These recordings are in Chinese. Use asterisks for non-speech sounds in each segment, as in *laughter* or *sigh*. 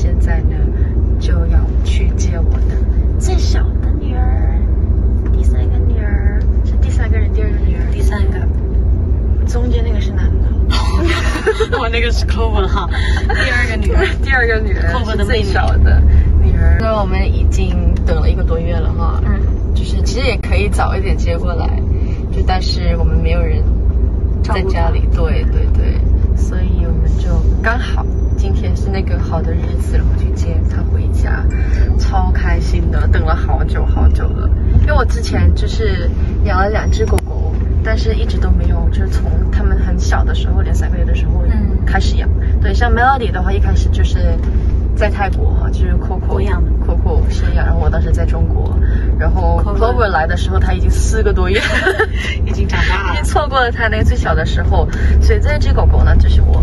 现在呢就要去接我的最小的女儿，第三个女儿是第三个人，第二个女儿，第三个，中间那个是男的，*laughs* 我那个是扣文哈，第二个女儿，第二个女儿，扣文的最小的女儿，因为我们已经等了一个多月了哈，嗯，就是其实也可以早一点接过来，就但是我们没有人在家里，对对对，所以我们就刚好。今天是那个好的日子，然后去接他回家，超开心的，等了好久好久了。因为我之前就是养了两只狗狗，但是一直都没有，就是从它们很小的时候，两三个月的时候嗯开始养。对，像 Melody 的话，一开始就是在泰国哈，就是 Coco 我养的 Coco 先养，然后我当时在中国，然后 Clover 来的时候，它已经四个多月。*laughs* 已经长大了已经。*laughs* 错过了它那个最小的时候，所以这只狗狗呢，就是我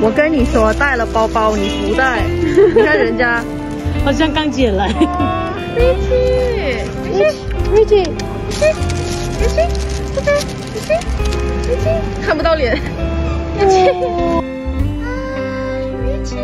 我跟你说带了包包你不带 *laughs* 你看人家。好像刚捡来。的啊瑞琪瑞琪瑞琪瑞琪拜拜瑞琪瑞琪看不到脸。*laughs* 瑞琪啊瑞琪